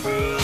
through.